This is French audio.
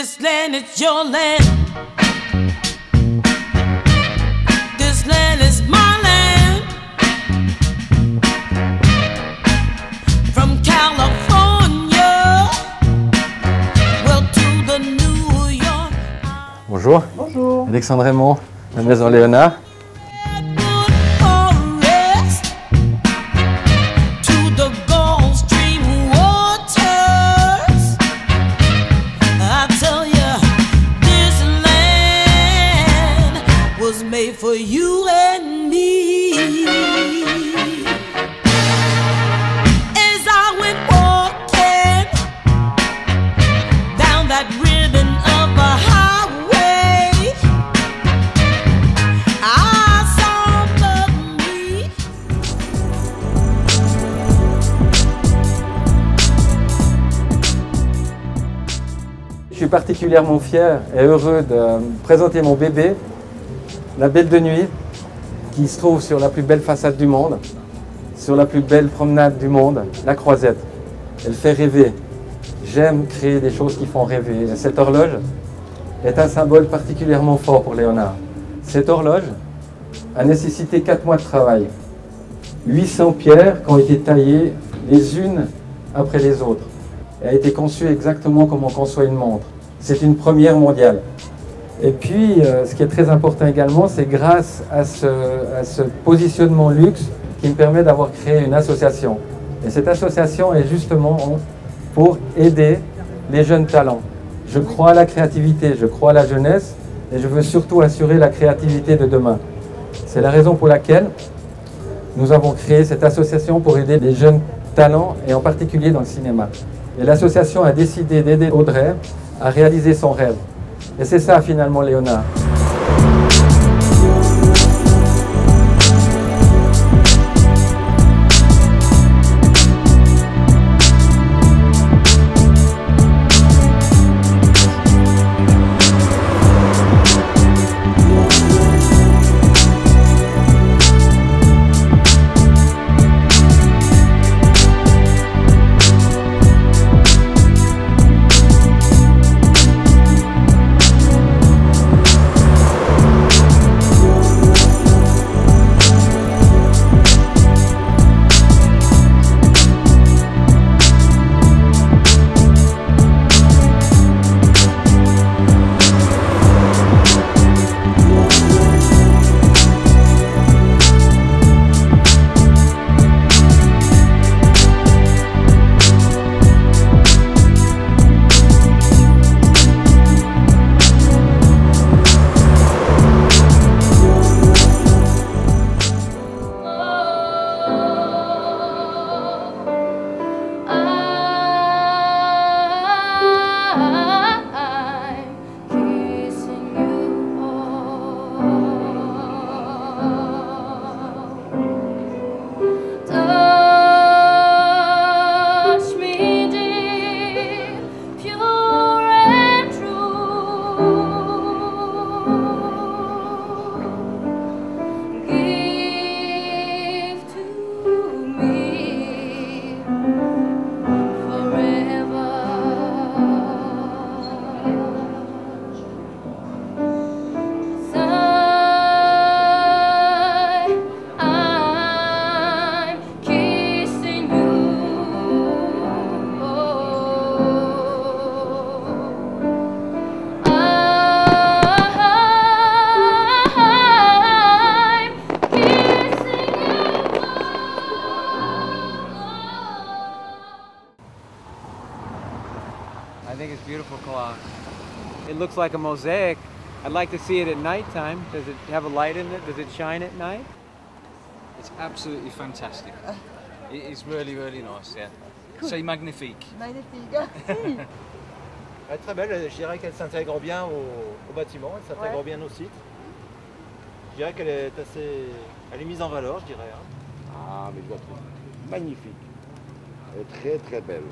This land is your land. This land is my land. From California, well to the New York. Bonjour. Bonjour. Alexandre Raymond, la maison Léonard. Made for you and me. As I went walking down that ribbon of a highway. I saw the me. Je suis particulièrement fier et heureux de présenter mon bébé, la Belle de Nuit, qui se trouve sur la plus belle façade du monde, sur la plus belle promenade du monde, la Croisette. Elle fait rêver. J'aime créer des choses qui font rêver. Et cette horloge est un symbole particulièrement fort pour Léonard. Cette horloge a nécessité 4 mois de travail. 800 pierres qui ont été taillées les unes après les autres. Elle a été conçue exactement comme on conçoit une montre. C'est une première mondiale. Et puis, euh, ce qui est très important également, c'est grâce à ce, positionnement luxe qui me permet d'avoir créé une association. Et cette association est justement en- pour aider les jeunes talents. Je crois à la créativité, je crois à la jeunesse et je veux surtout assurer la créativité de demain. C'est la raison pour laquelle nous avons créé cette association pour aider les jeunes talents et en particulier dans le cinéma. Et l'association a décidé d'aider Audrey à réaliser son rêve. Et c'est ça finalement Léonard. I think it's beautiful clock. It looks like a mosaic. I'd like to see it at nighttime. Does it have a light in it? Does it shine at night? It's absolutely fantastic. It is really, really nice, yeah. C'est magnifique. Magnifique. Elle est très belle, je dirais qu'elle s'intègre bien au, au bâtiment, elle s'intègre Ouais. bien au site. Je dirais qu'elle est assez. Elle est mise en valeur, je dirais. hein. Ah, mais je la trouve magnifique. Elle est très très belle.